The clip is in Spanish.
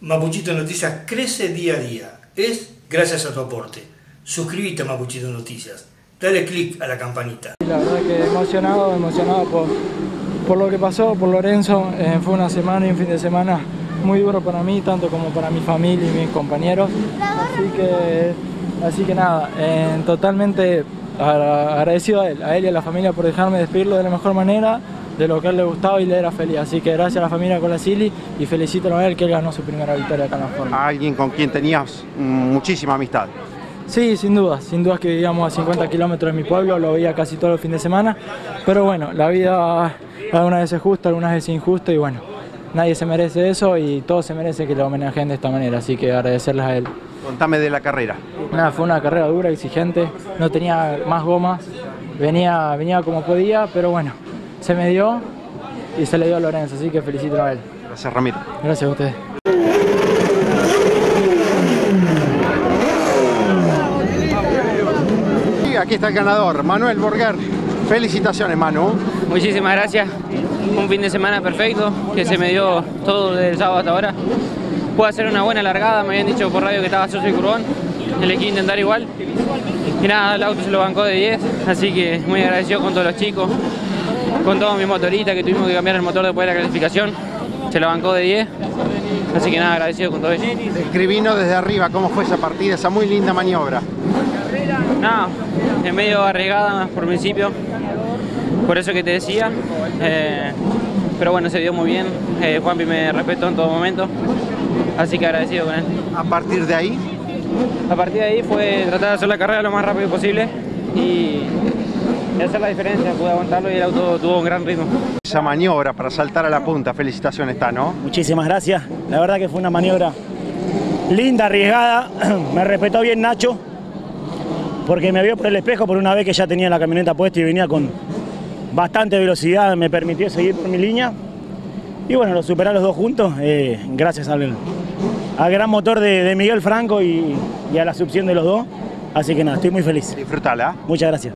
Mapuchito Noticias crece día a día. Es gracias a tu aporte. Suscríbete a Mapuchito Noticias. Dale click a la campanita. La verdad que emocionado, emocionado por, por lo que pasó, por Lorenzo. Eh, fue una semana y un fin de semana muy duro para mí, tanto como para mi familia y mis compañeros. Así que, así que nada, eh, totalmente agradecido a él, a él y a la familia por dejarme despedirlo de la mejor manera de lo que a él le gustaba y le era feliz. Así que gracias a la familia con la Silly y felicito a él que él ganó su primera victoria acá en la forma. Alguien con quien tenías muchísima amistad. Sí, sin duda, sin duda que vivíamos a 50 kilómetros de mi pueblo, lo veía casi todo el fin de semana, pero bueno, la vida algunas veces es justa, algunas veces injusta y bueno, nadie se merece eso y todos se merece que lo homenajeen de esta manera, así que agradecerles a él. Contame de la carrera. Nada, fue una carrera dura, exigente, no tenía más gomas, venía, venía como podía, pero bueno, se me dio y se le dio a Lorenzo, así que felicito a él. Gracias Ramiro. Gracias a ustedes. Y aquí está el ganador, Manuel Borger. Felicitaciones Manu. Muchísimas gracias. Un fin de semana perfecto, que se me dio todo del sábado hasta ahora. Pude hacer una buena largada, me habían dicho por radio que estaba socio y curbón. Le quise intentar igual. Y nada, el auto se lo bancó de 10, así que muy agradecido con todos los chicos, con todos mis motoristas que tuvimos que cambiar el motor después de la clasificación. Se lo bancó de 10, así que nada, agradecido con todo eso. Escribino desde arriba, ¿cómo fue esa partida, esa muy linda maniobra? Nada, en medio arriesgada por principio, por eso que te decía. Eh, pero bueno, se dio muy bien. Eh, Juanpi me respetó en todo momento, así que agradecido con él. A partir de ahí, a partir de ahí fue tratar de hacer la carrera lo más rápido posible y hacer la diferencia, pude aguantarlo y el auto tuvo un gran ritmo. Esa maniobra para saltar a la punta, felicitaciones está, ¿no? Muchísimas gracias, la verdad que fue una maniobra linda, arriesgada, me respetó bien Nacho, porque me vio por el espejo por una vez que ya tenía la camioneta puesta y venía con bastante velocidad, me permitió seguir por mi línea. Y bueno, lo superar los dos juntos, eh, gracias al, al gran motor de, Miguel Franco y, y, a la succión de los dos. Así que nada, estoy muy feliz. Disfrutala. Muchas gracias.